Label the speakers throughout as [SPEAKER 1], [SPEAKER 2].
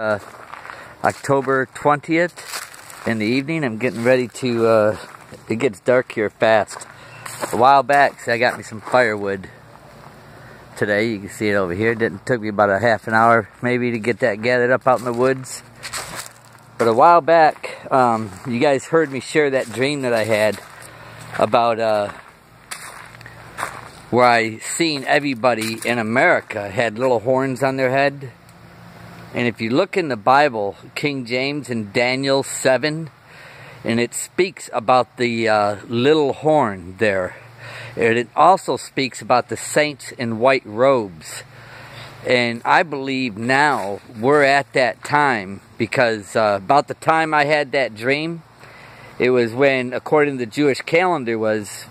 [SPEAKER 1] Uh, October 20th in the evening. I'm getting ready to, uh, it gets dark here fast. A while back, see, I got me some firewood today. You can see it over here. It didn't took me about a half an hour maybe to get that gathered up out in the woods. But a while back, um, you guys heard me share that dream that I had about uh, where I seen everybody in America had little horns on their head and if you look in the Bible, King James and Daniel 7, and it speaks about the uh, little horn there. And it also speaks about the saints in white robes. And I believe now we're at that time because uh, about the time I had that dream, it was when, according to the Jewish calendar, was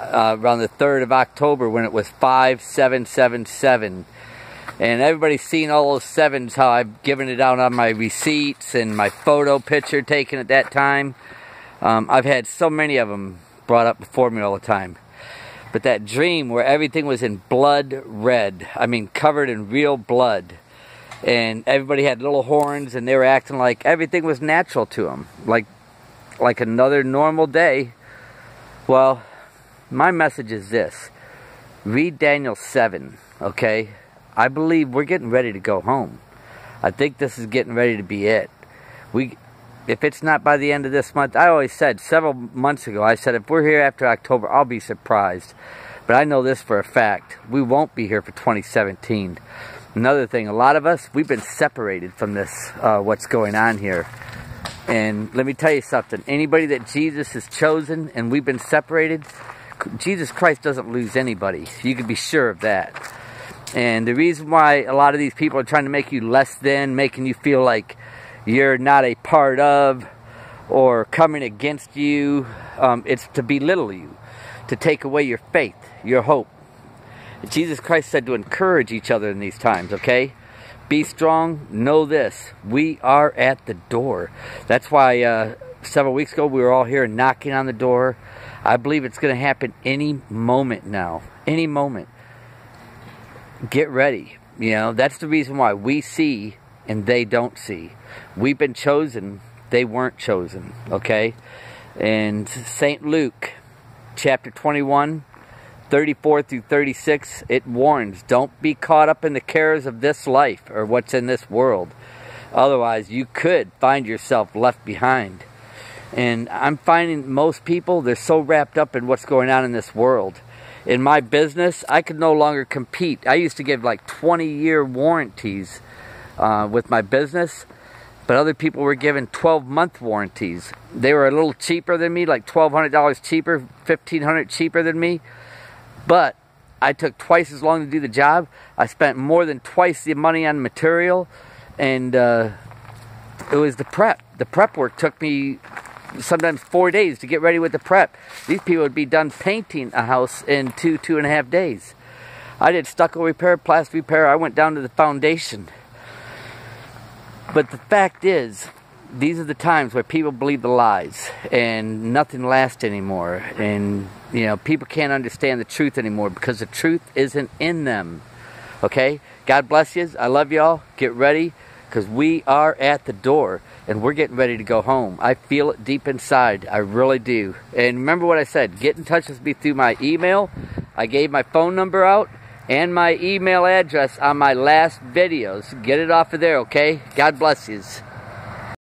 [SPEAKER 1] uh, around the 3rd of October when it was 5777 and everybody's seen all those sevens, how I've given it out on my receipts and my photo picture taken at that time. Um, I've had so many of them brought up before me all the time. But that dream where everything was in blood red, I mean covered in real blood, and everybody had little horns and they were acting like everything was natural to them, like, like another normal day. Well, my message is this. Read Daniel 7, okay? I believe we're getting ready to go home. I think this is getting ready to be it. We, if it's not by the end of this month, I always said several months ago, I said if we're here after October, I'll be surprised. But I know this for a fact. We won't be here for 2017. Another thing, a lot of us, we've been separated from this, uh, what's going on here. And let me tell you something. Anybody that Jesus has chosen and we've been separated, Jesus Christ doesn't lose anybody. You can be sure of that. And the reason why a lot of these people are trying to make you less than, making you feel like you're not a part of, or coming against you, um, it's to belittle you, to take away your faith, your hope. Jesus Christ said to encourage each other in these times, okay? Be strong, know this. We are at the door. That's why uh, several weeks ago we were all here knocking on the door. I believe it's going to happen any moment now. Any moment get ready. You know, that's the reason why we see and they don't see. We've been chosen, they weren't chosen, okay? And St. Luke, chapter 21, 34 through 36, it warns, don't be caught up in the cares of this life or what's in this world. Otherwise, you could find yourself left behind. And I'm finding most people, they're so wrapped up in what's going on in this world in my business, I could no longer compete. I used to give like 20 year warranties uh, with my business, but other people were given 12 month warranties. They were a little cheaper than me, like $1,200 cheaper, $1,500 cheaper than me, but I took twice as long to do the job. I spent more than twice the money on material, and uh, it was the prep. The prep work took me sometimes four days to get ready with the prep. These people would be done painting a house in two, two and a half days. I did stucco repair, plaster repair. I went down to the foundation. But the fact is, these are the times where people believe the lies and nothing lasts anymore. And, you know, people can't understand the truth anymore because the truth isn't in them. Okay? God bless you. I love y'all. Get ready because we are at the door and we're getting ready to go home. I feel it deep inside. I really do. And remember what I said. Get in touch with me through my email. I gave my phone number out and my email address on my last videos. Get it off of there, okay? God bless yous.